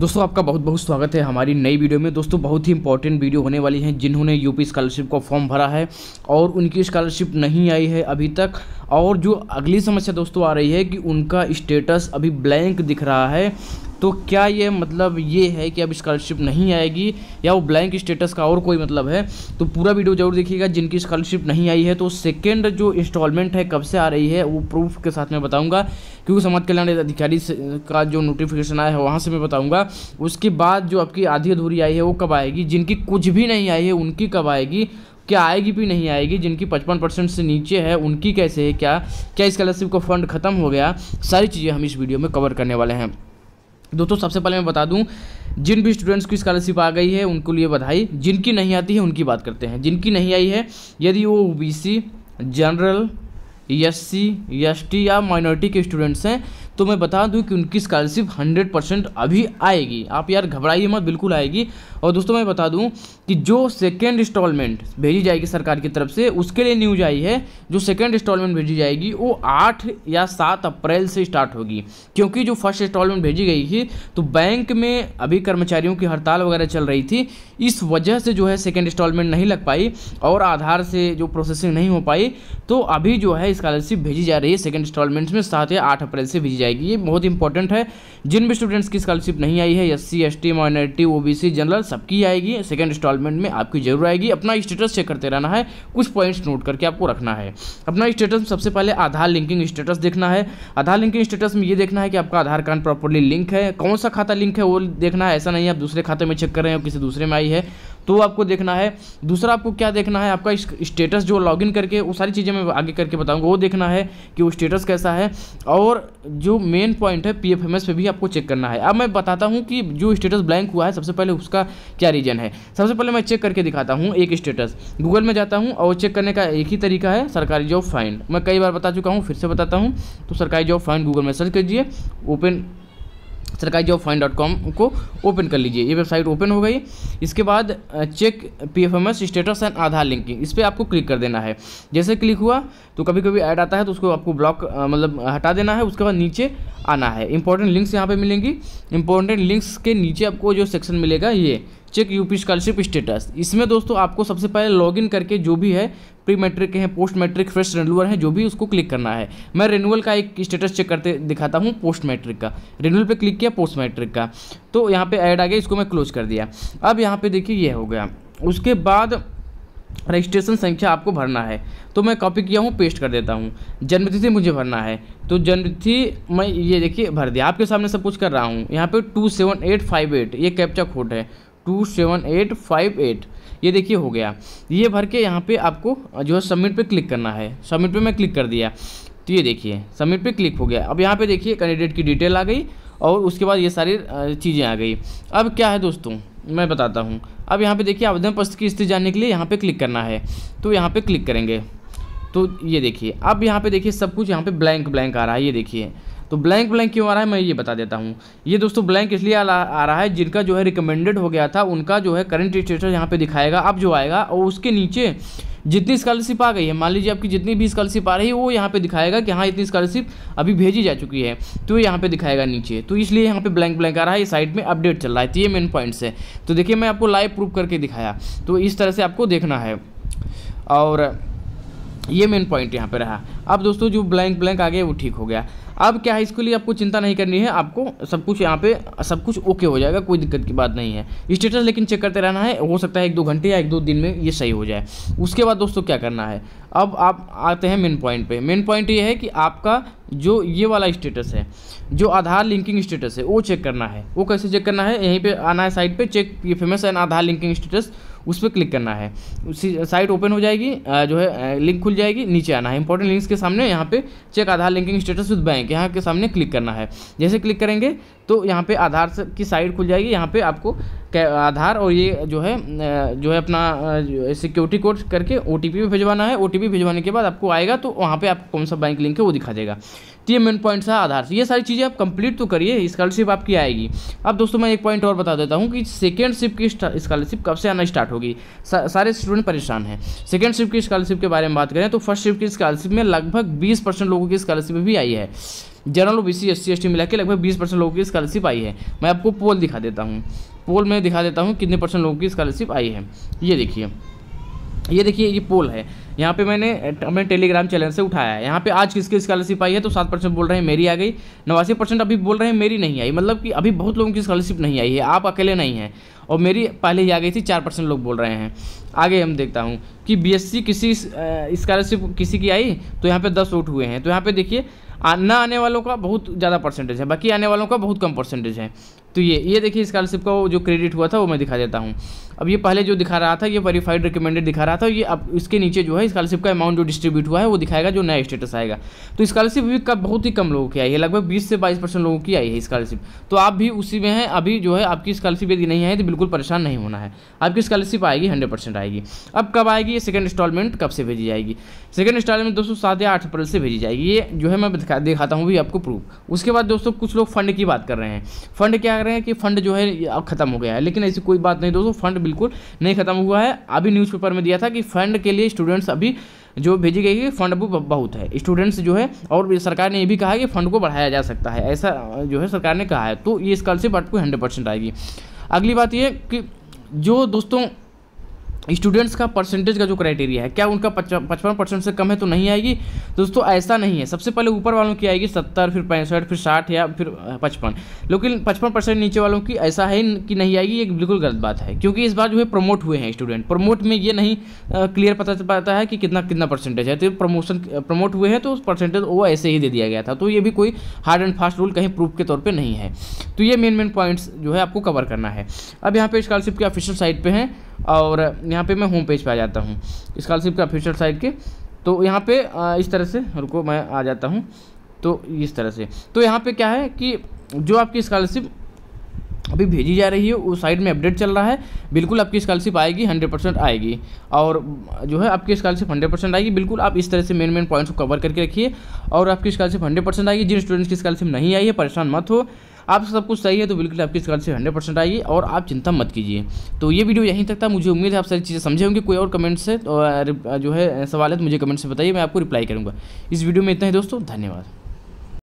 दोस्तों, आपका बहुत बहुत स्वागत है हमारी नई वीडियो में। दोस्तों, बहुत ही इंपॉर्टेंट वीडियो होने वाली है जिन्होंने यूपी स्कॉलरशिप का फॉर्म भरा है और उनकी स्कॉलरशिप नहीं आई है अभी तक। और जो अगली समस्या दोस्तों आ रही है कि उनका स्टेटस अभी ब्लैंक दिख रहा है। तो क्या ये मतलब ये है कि अब स्कॉलरशिप नहीं आएगी? या वो ब्लैंक स्टेटस का और कोई मतलब है? तो पूरा वीडियो ज़रूर देखिएगा, जिनकी स्कॉलरशिप नहीं आई है तो सेकेंड जो इंस्टॉलमेंट है, कब से आ रही है, वो प्रूफ के साथ में बताऊँगा। क्योंकि समाज कल्याण अधिकारी का जो नोटिफिकेशन आया है, वहाँ से मैं बताऊँगा। उसके बाद जो आपकी आधी अधूरी आई है, वो कब आएगी? जिनकी कुछ भी नहीं आई है, उनकी कब आएगी? क्या आएगी भी नहीं आएगी? जिनकी पचपन परसेंट से नीचे है, उनकी कैसे है, क्या? क्या स्कॉलरशिप का फंड खत्म हो गया? सारी चीज़ें हम इस वीडियो में कवर करने वाले हैं। दोस्तों, सबसे पहले मैं बता दूँ, जिन भी स्टूडेंट्स की स्कॉलरशिप आ गई है, उनको लिए बधाई। जिनकी नहीं आती है, उनकी बात करते हैं। जिनकी नहीं आई है, यदि वो OBC general S C S T या माइनॉरिटी के स्टूडेंट्स हैं तो मैं बता दूँ कि उनकी स्कॉलरशिप हंड्रेड परसेंट अभी आएगी। आप यार घबराइए मत, बिल्कुल आएगी। और दोस्तों मैं बता दूँ कि जो सेकेंड इंस्टॉलमेंट भेजी जाएगी सरकार की तरफ़ से, उसके लिए न्यूज़ आई है। जो सेकेंड इंस्टॉलमेंट भेजी जाएगी, वो आठ या सात अप्रैल से स्टार्ट होगी। क्योंकि जो फ़र्स्ट इंस्टॉलमेंट भेजी गई थी तो बैंक में अभी कर्मचारियों की हड़ताल वगैरह चल रही थी। इस वजह से जो है सेकेंड इंस्टॉलमेंट नहीं लग पाई और आधार से जो प्रोसेसिंग नहीं हो पाई। तो अभी जो है स्कॉलरशिप भेजी जा रही है सेकेंड इंस्टॉलमेंट में, सात या आठ अप्रैल से भेजी जाएगी। ये बहुत इंपॉर्टेंट है। जिन भी स्टूडेंट्स की स्कॉलरशिप नहीं आई है S C S T minority O B C general सबकी आएगी। सेकेंड इंस्टॉलमेंट में आपकी ज़रूर आएगी। अपना स्टेटस चेक करते रहना है। कुछ पॉइंट्स नोट करके आपको रखना है। अपना स्टेटस सबसे पहले आधार लिंकिंग स्टेटस देखना है। आधार लिंकिंग स्टेटस में ये देखना है कि आपका आधार कार्ड प्रॉपरली लिंक है। कौन सा खाता लिंक है, वो देखना है। ऐसा नहीं है, आप दूसरे खाते में चेक कर रहे हैं किसी दूसरे में आई है। तो आपको देखना है। दूसरा आपको क्या देखना है? आपका स्टेटस जो लॉगिन करके, वो सारी चीज़ें मैं आगे करके बताऊँगा। वो देखना है कि वो स्टेटस कैसा है और जो मेन पॉइंट है पी एफ़ एम एस पे भी आपको चेक करना है। अब मैं बताता हूँ कि जो स्टेटस ब्लैंक हुआ है, सबसे पहले उसका क्या रीजन है। सबसे पहले मैं चेक करके दिखाता हूँ एक स्टेटस गूगल में जाता हूँ और चेक करने का एक ही तरीका है, सरकारी जॉब फाइंड मैं कई बार बता चुका हूँ, फिर से बताता हूँ। तो सरकारी जॉब फाइंड गूगल में सर्च कीजिए open Sarkari job fine dot com को ओपन कर लीजिए। ये वेबसाइट ओपन हो गई। इसके बाद check P F M S status and Aadhaar linking इस पर आपको क्लिक कर देना है। जैसे क्लिक हुआ तो कभी कभी ऐड आता है तो उसको आपको ब्लॉक मतलब हटा देना है। उसके बाद नीचे आना है। इंपॉर्टेंट लिंक्स यहाँ पे मिलेंगी। इंपॉर्टेंट लिंक्स के नीचे आपको जो सेक्शन मिलेगा, ये। Check UP scholarship status. इसमें दोस्तों आपको सबसे पहले लॉगिन करके जो भी है प्री मैट्रिक हैं पोस्ट मैट्रिक फ्रेश रेनुअल है, जो भी उसको क्लिक करना है। मैं रेनुअल का एक स्टेटस चेक करते दिखाता हूँ पोस्ट मैट्रिक का। रेनुअल पे क्लिक किया पोस्ट मैट्रिक का। तो यहाँ पे ऐड आ गया, इसको मैं क्लोज कर दिया। अब यहाँ पे देखिए, ये हो गया। उसके बाद रजिस्ट्रेशन संख्या आपको भरना है। तो मैं कॉपी किया हूँ, पेस्ट कर देता हूँ। जन्मतिथि मुझे भरना है। तो जन्मतिथि मैं ये देखिए, भर दिया। आपके सामने सब कुछ कर रहा हूँ। यहाँ पे two seven eight five eight, ये कैप्चा कोड है। Two seven eight five eight ये देखिए हो गया। ये भर के यहाँ पे आपको जो है सबमिट पे क्लिक करना है। सबमिट पे मैं क्लिक कर दिया। तो ये देखिए सबमिट पे क्लिक हो गया। अब यहाँ पे देखिए कैंडिडेट की डिटेल आ गई और उसके बाद ये सारी चीज़ें आ गई। अब क्या है दोस्तों? मैं बताता हूँ। अब यहाँ पे देखिए, आवेदन पत्र की स्थिति जानने के लिए यहाँ पे क्लिक करना है। तो यहाँ पे क्लिक करेंगे। तो ये देखिए, अब यहाँ पे देखिए, सब कुछ यहाँ पे ब्लैंक ब्लैंक आ रहा है। ये देखिए तो ब्लैंक ब्लैंक क्यों आ रहा है? मैं ये बता देता हूँ। ये दोस्तों ब्लैंक इसलिए आ, रहा है जिनका जो है रिकमेंडेड हो गया था उनका जो है करंट स्टेटस यहाँ पे दिखाएगा अब जो आएगा और उसके नीचे जितनी स्कॉलरशिप आ गई है मान लीजिए आपकी जितनी भी स्कॉलरशिप आ रही है वो यहाँ पे दिखाएगा कि हाँ इतनी स्कॉलरशिप अभी भेजी जा चुकी है तो यहाँ पे दिखाएगा नीचे। तो इसलिए यहाँ पे ब्लैंक ब्लैंक आ रहा है ये साइड में अपडेट चल रहा है तो ये मेन पॉइंट्स है तो देखिए मैं आपको लाइव प्रूफ करके दिखाया। तो इस तरह से आपको देखना है। और ये मेन पॉइंट यहाँ पे रहा। अब दोस्तों जो ब्लैंक ब्लैंक आ गया, वो ठीक हो गया। अब क्या है, इसके लिए आपको चिंता नहीं करनी है, आपको सब कुछ यहाँ पे, सब कुछ ओके हो जाएगा, कोई दिक्कत की बात नहीं है। स्टेटस लेकिन चेक करते रहना है, हो सकता है एक दो घंटे या एक दो दिन में ये सही हो जाए। उसके बाद दोस्तों क्या करना है, अब आप आते हैं मेन पॉइंट पे। मेन पॉइंट ये है कि आपका जो ये वाला स्टेटस है, जो आधार लिंकिंग स्टेटस है, वो चेक करना है। वो कैसे चेक करना है, यहीं पे आना है साइट पे चेक ये फ़ेमस है आधार लिंकिंग स्टेटस उस पर क्लिक करना है। उसी साइट ओपन हो जाएगी जो है लिंक खुल जाएगी, नीचे आना है। इंपॉर्टेंट लिंक्स के सामने यहाँ पे check Aadhaar linking status with bank यहाँ के सामने क्लिक करना है। जैसे क्लिक करेंगे तो यहाँ पे आधार की साइड खुल जाएगी यहाँ पे आपको आधार और ये जो है जो है अपना सिक्योरिटी कोड करके ओ टी पी भिजवाना है। ओ टी पी भिजवाने के बाद आपको आएगा तो वहाँ पे आपको कौन सा बैंक लिंक है वो दिखा देगा। तो ये मेन पॉइंट्स है आधार ये सारी चीज़ें आप कंप्लीट तो करिए स्कॉलरशिप आपकी आएगी। अब दोस्तों मैं एक पॉइंट और बता देता हूँ कि सेकेंड शिप की स्कॉलरशिप कब से आना स्टार्ट होगी? सा, सारे स्टूडेंट परेशान हैं। सेकेंड शिप की स्कॉलरशिप के बारे में बात करें तो फ़र्स्ट शिप की स्कॉलरशिप में लगभग बीस लोगों की स्कॉलरशिप भी आई है। General O B C S C S T मिला के लगभग बीस परसेंट लोगों की स्कॉलरशिप आई है। मैं आपको पोल दिखा देता हूँ। पोल में दिखा देता हूँ कितने परसेंट लोगों की स्कॉलरशिप आई है। ये देखिए। ये देखिए, ये पोल है। यहाँ पे मैंने अपने टेलीग्राम चैनल से उठाया है। यहाँ पे आज किसकी स्कॉलरशिप आई है? तो सात परसेंट बोल रहे हैं, मेरी आ गई। नवासी परसेंट अभी बोल रहे हैं, मेरी नहीं आई। मतलब कि अभी बहुत लोगों की स्कॉलरशिप नहीं आई है। आप अकेले नहीं हैं। और मेरी पहले ही आ गई थी, चार परसेंट लोग बोल रहे हैं। आगे हम देखता हूँ कि बीएससी किसी स्कॉलरशिप किसी की आई? तो यहाँ पे दस वोट हुए हैं। तो यहाँ पे देखिए न आने वालों का बहुत ज़्यादा परसेंटेज है, बाकी आने वालों का बहुत कम परसेंटेज है। तो ये ये देखिए स्कॉलरशिप का जो क्रेडिट हुआ था, वो मैं दिखा देता हूँ। अब ये पहले जो दिखा रहा था, ये वेरीफाइड रिकमेंडेड दिखा रहा था, ये अब इसके नीचे जो है स्कॉलरशिप का अमाउंट जो डिस्ट्रीब्यूट हुआ है, वो दिखाएगा जो नया स्टेटस आएगा। तो स्कॉलरशिप भी कब बहुत ही कम लोगों की आई है, लगभग बीस से बाईस परसेंट लोगों की आई है स्कॉलरशिप तो आप भी उसी में है, अभी जो है आपकी स्कॉलरशिप यदि नहीं आई तो बिल्कुल परेशान नहीं होना है। आपकी स्कॉलरशिप आएगी हंड्रेड आएगी। अब कब आएगी ये सेकंड इंस्टॉलमेंट कब से भेजी जाएगी? सेकेंड इंस्टॉलमेंट दोस्तों सात या आठ अप्रैल से भेजी जाएगी। ये जो है मैं दिखाता हूँ भी आपको प्रूफ उसके बाद दोस्तों कुछ लोग फंड की बात कर रहे हैं। फंड क्या कर रहे हैं कि फंड जो है अब खत्म हो गया है। लेकिन ऐसी कोई बात नहीं दोस्तों, फंड बिल्कुल नहीं खत्म हुआ है। अभी न्यूज़पेपर में दिया था कि फंड के लिए स्टूडेंट्स अभी जो भेजी गई है, फंड बहुत है। स्टूडेंट्स जो है, और सरकार ने ये भी कहा है कि फंड को बढ़ाया जा सकता है। ऐसा जो है सरकार ने कहा है। तो ये स्कॉलरशिप आपको हंड्रेड परसेंट आएगी। अगली बात ये कि जो दोस्तों स्टूडेंट्स का परसेंटेज का जो क्राइटेरिया है, क्या उनका पचपन परसेंट से कम है तो नहीं आएगी? दोस्तों, ऐसा नहीं है। सबसे पहले ऊपर वालों की आएगी सत्तर, फिर पैंसठ, फिर साठ या फिर पचपन। लेकिन पचपन परसेंट नीचे वालों की ऐसा है कि नहीं आएगी, ये बिल्कुल गलत बात है। क्योंकि इस बार जो है प्रमोट हुए हैं स्टूडेंट। प्रमोट में ये नहीं क्लियर पता चल पाता है कि कितना कितना परसेंटेज है। तो प्रमोशन, प्रमोट हुए हैं तो उस परसेंटेज वो ऐसे ही दे दिया गया था। तो ये भी कोई हार्ड एंड फास्ट रूल कहीं प्रूफ के तौर पर नहीं है। तो ये मेन मेन पॉइंट्स जो है आपको कवर करना है। अब यहाँ पर स्कॉलरशिप के ऑफिशियल साइट पर हैं और यहाँ पे मैं होम पेज पे आ जाता हूँ स्कॉलरशिप के ऑफिशियल साइट के। तो यहाँ पे इस तरह से, रुको, मैं आ जाता हूँ। तो इस तरह से। तो यहाँ पे क्या है कि जो आपकी स्कॉलरशिप अभी भेजी जा रही है, उस साइड में अपडेट चल रहा है। बिल्कुल आपकी स्कॉलरशिप आएगी हंड्रेड परसेंट आएगी। और जो है, आपकी स्कॉलरशिप हंड्रेड परसेंट आएगी। बिल्कुल आप इस तरह से मेन मेन पॉइंट्स को कवर करके रखिए। और आपकी स्कॉलरशिप हंड्रेड परसेंट आएगी। जिन स्टूडेंट्स की स्कॉलरशिप नहीं आई है, परेशान मत हो। आप सब कुछ सही है तो बिल्कुल आपकी स्कॉलरशिप हंड्रेड परसेंट आइए और आप चिंता मत कीजिए। तो ये वीडियो यहीं तक था। मुझे उम्मीद है आप सारी चीज़ें समझे होंगे। कोई और कमेंट से तो जो है सवाल है तो मुझे कमेंट से बताइए, मैं आपको रिप्लाई करूँगा। इस वीडियो में इतना ही दोस्तों, धन्यवाद।